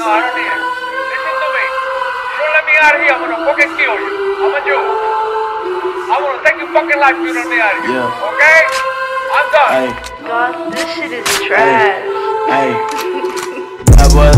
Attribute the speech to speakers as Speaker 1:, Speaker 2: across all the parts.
Speaker 1: No, I don't need it. Listen to me. You don't let me out of here, I'm gonna fucking kill you. I'm a Jew. I'm gonna take your fucking life if you don't let me out of here.
Speaker 2: Yeah.
Speaker 1: Okay? I'm done.
Speaker 2: Hey,
Speaker 3: God, this shit is trash.
Speaker 2: hey. That boy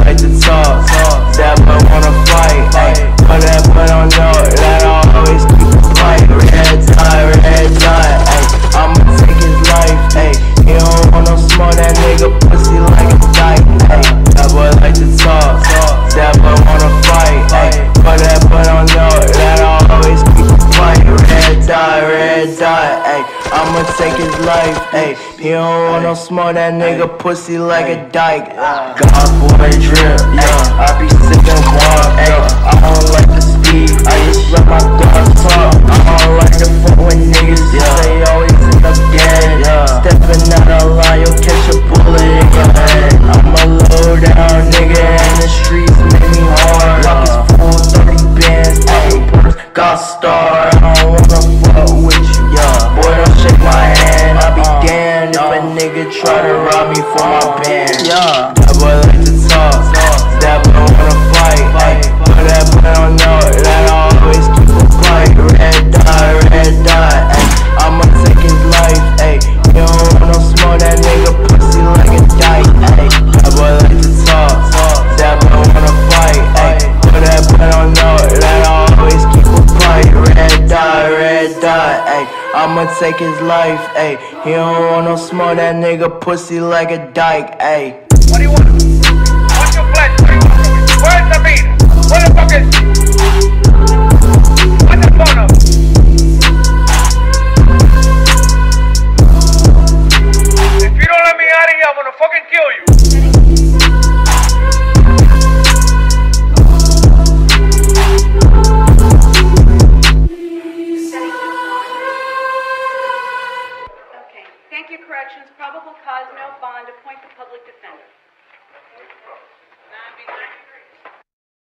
Speaker 2: I'ma take his life. Ay, he don't want no smoke, that nigga pussy like a dyke. Uh. Goth boy drip, yeah. I be sick and walk, ayy. I don't like the speed, I just let my dog talk. I don't like the fuck with niggas, yeah. They always end up dead. Yeah. Stepping out of line, you'll catch a bullet in your head. I'm a low down nigga, and the streets make me hard. Lock is uh. full, 30 bands, purse, Goth Star. Rob me for my band. Yeah. I'ma take his life, ay. He don't want no smoke, that nigga pussy like a dyke, ay.
Speaker 1: What do you want? What's your? What me? Where's the meat? Where the fuck is What's the phone number? If you don't let me out of here, I'm gonna fucking kill you.
Speaker 4: Thank you, Corrections. Probable cause, no bond. Appoint the public defender.